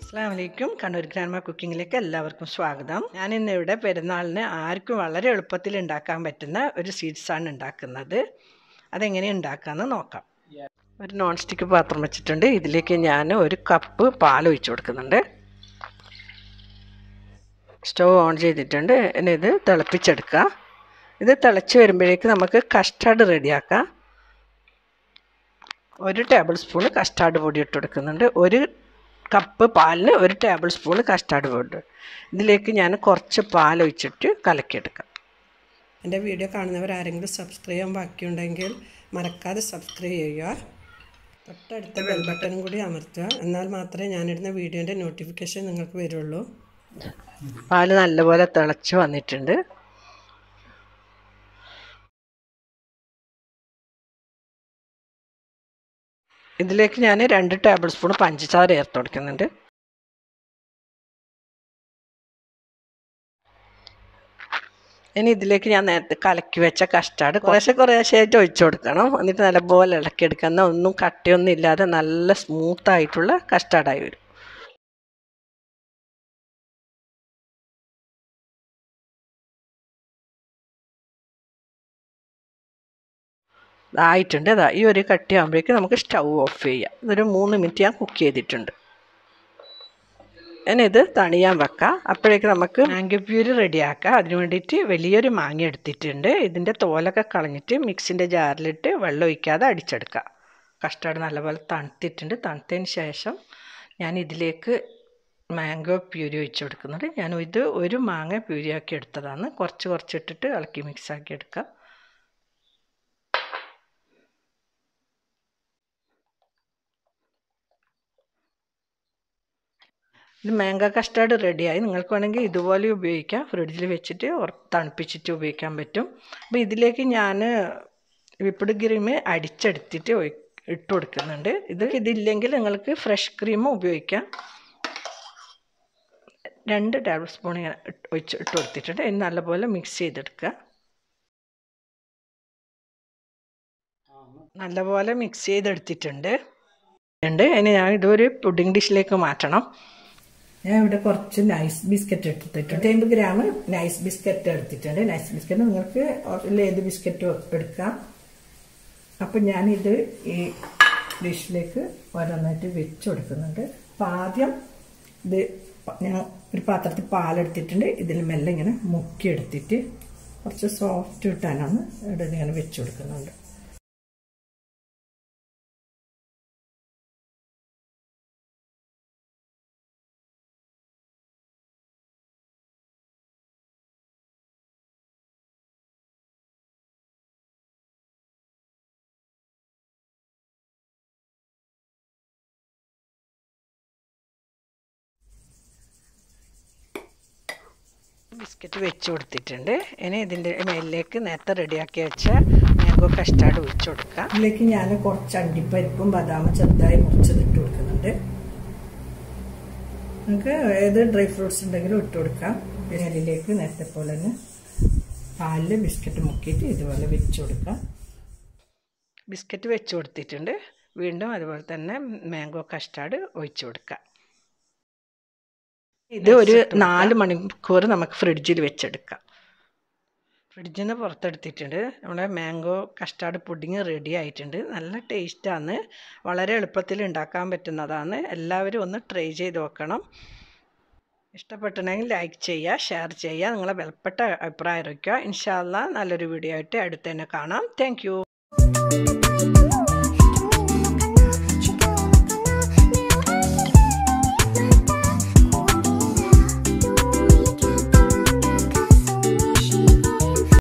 അസ്സാം വലൈക്കും കണ്ണൂർ ഗ്രാൻമ കുക്കിങ്ങിലേക്ക് എല്ലാവർക്കും സ്വാഗതം. ഞാൻ ഇന്ന് ഇവിടെ പെരുന്നാളിന് ആർക്കും വളരെ എളുപ്പത്തിൽ ഉണ്ടാക്കാൻ പറ്റുന്ന ഒരു സ്വീറ്റ്സാണ് ഉണ്ടാക്കുന്നത്. അതെങ്ങനെ ഉണ്ടാക്കാമെന്ന് നോക്കാം. ഒരു നോൺ സ്റ്റിക്ക് പാത്രം വെച്ചിട്ടുണ്ട്. ഇതിലേക്ക് ഞാൻ ഒരു കപ്പ് പാൽ ഒഴിച്ചു കൊടുക്കുന്നുണ്ട്. സ്റ്റവ് ഓൺ ചെയ്തിട്ടുണ്ട്. ഇനി ഇത് തിളപ്പിച്ചെടുക്കുക ഇത് തിളച്ച് വരുമ്പോഴേക്ക് നമുക്ക് കസ്റ്റാർഡ് റെഡിയാക്കാം. ഒരു ടേബിൾ സ്പൂൺ കസ്റ്റാർഡ് പൊടി ഇട്ട് കൊടുക്കുന്നുണ്ട്. ഒരു കപ്പ് പാലിന് ഒരു ടേബിൾ സ്പൂൺ കസ്റ്റാർഡ് പൊടി ഇതിലേക്ക് ഞാൻ കുറച്ച് പാൽ ഒഴിച്ചിട്ട് കലക്കിയെടുക്കാം. എന്റെ വീഡിയോ കാണുന്നവർ ആരെങ്കിലും സബ്സ്ക്രൈബ് ചെയ്യാൻ ബാക്കിയുണ്ടെങ്കിൽ മറക്കാതെ സബ്സ്ക്രൈബ് ചെയ്യുക. തൊട്ടടുത്ത ബെൽ ബട്ടണും കൂടി അമർത്തുക. എന്നാൽ മാത്രമേ ഞാനിടുന്ന വീഡിയോന്റെ നോട്ടിഫിക്കേഷൻ നിങ്ങൾക്ക് വരുള്ളൂ. പാൽ നല്ലപോലെ തിളച്ച് വന്നിട്ടുണ്ട്. ഇതിലേക്ക് ഞാൻ രണ്ട് ടേബിൾ സ്പൂൺ പഞ്ചസാര ചേർത്ത് കൊടുക്കുന്നുണ്ട്. ഇനി ഇതിലേക്ക് ഞാൻ നേരത്തെ കലക്കി വെച്ച കസ്റ്റാർഡ് കുറേശ്ശെ കുറേശ്ശായിട്ട് ഒഴിച്ചു കൊടുക്കണം. എന്നിട്ട് നല്ലപോലെ ഇളക്കി എടുക്കുന്ന ഒന്നും കട്ടിയൊന്നും ഇല്ലാതെ നല്ല സ്മൂത്തായിട്ടുള്ള കസ്റ്റാർഡായി വരും. ആയിട്ടുണ്ട്. അതാ ഈ ഒരു കട്ടിയാകുമ്പോഴേക്ക് നമുക്ക് സ്റ്റൗ ഓഫ് ചെയ്യാം. ഇതൊരു മൂന്ന് മിനിറ്റ് ഞാൻ കുക്ക് ചെയ്തിട്ടുണ്ട്. ഞാനിത് തണിയാൻ വെക്കാം. അപ്പോഴേക്ക് നമുക്ക് മാങ്കോ പ്യൂരി റെഡിയാക്കാം. അതിന് വേണ്ടിയിട്ട് വലിയൊരു മാങ്ങ എടുത്തിട്ടുണ്ട്. ഇതിന്റെ തോലൊക്കെ കളഞ്ഞിട്ട് മിക്സിന്റെ ജാറിലിട്ട് വെള്ളം ഒഴിക്കാതെ അടിച്ചെടുക്കാം. കസ്റ്റാർഡ് നല്ലപോലെ തണുത്തിട്ടുണ്ട്. തണുത്തതിന് ശേഷം ഞാൻ ഇതിലേക്ക് മാംഗോ പ്യൂരി ഒഴിച്ചു കൊടുക്കുന്നുണ്ട്. ഞാൻ ഇത് ഒരു മാങ്ങ പ്യൂരിയാക്കി എടുത്തതാണ്. കുറച്ച് കുറച്ചിട്ടിട്ട് ഇളക്കി മിക്സാക്കി എടുക്കാം. ഇത് മാങ്ക കസ്റ്റാർഡ് റെഡിയായി. നിങ്ങൾക്ക് വേണമെങ്കിൽ ഇതുപോലെ ഉപയോഗിക്കാം. ഫ്രിഡ്ജിൽ വെച്ചിട്ട് തണുപ്പിച്ചിട്ട് ഉപയോഗിക്കാൻ പറ്റും. അപ്പോൾ ഇതിലേക്ക് ഞാൻ വിപ്പിഡ് ക്രീം അടിച്ചെടുത്തിട്ട് ഇട്ട് കൊടുക്കുന്നുണ്ട്. ഇത് ഇതില്ലെങ്കിൽ നിങ്ങൾക്ക് ഫ്രഷ് ക്രീം ഉപയോഗിക്കാം. രണ്ട് ടേബിൾ സ്പൂൺ ഇങ്ങനെ ഒഴിച്ച് ഇട്ട് കൊടുത്തിട്ടുണ്ട്. ഇനി നല്ലപോലെ മിക്സ് ചെയ്തെടുക്കുക. നല്ലപോലെ മിക്സ് ചെയ്തെടുത്തിട്ടുണ്ട്. ഉണ്ട് ഇനി ഞാൻ ഇതൊരു പുഡിംഗ് ഡിഷിലേക്ക് മാറ്റണം. ഞാൻ ഇവിടെ കുറച്ച് നൈസ് ബിസ്ക്കറ്റ് എടുത്തിട്ടുണ്ട്. അമ്പത് ഗ്രാം നൈസ് ബിസ്ക്കറ്റ് എടുത്തിട്ടുണ്ട്. നൈസ് ബിസ്ക്കറ്റ് നിങ്ങൾക്ക് ഏത് ബിസ്ക്കറ്റ് എടുക്കാം. അപ്പം ഞാനിത് ഈ ഡിഷിലേക്ക് ഓരോന്നായിട്ട് വെച്ച് കൊടുക്കുന്നുണ്ട്. അപ്പം ആദ്യം ഇത് ഞാൻ ഒരു പാത്രത്തിൽ പാലെടുത്തിട്ടുണ്ട് ഇതിൽ മെല്ലെ ഇങ്ങനെ മുക്കിയെടുത്തിട്ട് കുറച്ച് സോഫ്റ്റ് കിട്ടാനാണ് ഇവിടെ ഇങ്ങനെ വെച്ച് കൊടുക്കുന്നുണ്ട്. ബിസ്ക്കറ്റ് വെച്ച് കൊടുത്തിട്ടുണ്ട്. ഇനി ഇതിന്റെ മേലിലേക്ക് നേരത്തെ റെഡിയാക്കി വെച്ച മാംഗോ കസ്റ്റാർഡ് ഒഴിച്ച് കൊടുക്കാം. ഇതിലേക്ക് ഞാൻ കുറച്ച് അണ്ടിപ്പരിപ്പും ബദാമും ചെറുതായി മുറിച്ചത് ഇട്ട് കൊടുക്കുന്നുണ്ട്. നമുക്ക് ഏത് ഡ്രൈ ഫ്രൂട്ട്സ് ഉണ്ടെങ്കിലും ഇട്ട് കൊടുക്കാം. അതിലേക്ക് നേരത്തെ പോലെ തന്നെ പാലിൽ ബിസ്ക്കറ്റ് മുക്കിയിട്ട് ഇതുപോലെ വെച്ച് കൊടുക്കാം. ബിസ്ക്കറ്റ് വെച്ച് കൊടുത്തിട്ടുണ്ട്. വീണ്ടും അതുപോലെ തന്നെ മാംഗോ കസ്റ്റാർഡ് ഒഴിച്ചു കൊടുക്കാം. ഇത് ഒരു നാല് മണിക്കൂർ നമുക്ക് ഫ്രിഡ്ജിൽ വെച്ചെടുക്കാം. ഫ്രിഡ്ജിൽ നിന്ന് പുറത്തെടുത്തിട്ടുണ്ട്. നമ്മുടെ മാംഗോ കസ്റ്റാർഡ് പുഡിങ് റെഡി ആയിട്ടുണ്ട്. നല്ല ടേസ്റ്റാണ്. വളരെ എളുപ്പത്തിൽ ഉണ്ടാക്കാൻ പറ്റുന്നതാണ്. എല്ലാവരും ഒന്ന് ട്രൈ ചെയ്ത് നോക്കണം. ഇഷ്ടപ്പെട്ടിട്ടുണ്ടെങ്കിൽ ലൈക്ക് ചെയ്യുക ഷെയർ ചെയ്യുക നിങ്ങളെ വിലപ്പെട്ട അഭിപ്രായം അറിയിക്കുക. ഇൻഷാല്ല നല്ലൊരു വീഡിയോ ആയിട്ട് അടുത്ത് തന്നെ കാണാം. താങ്ക്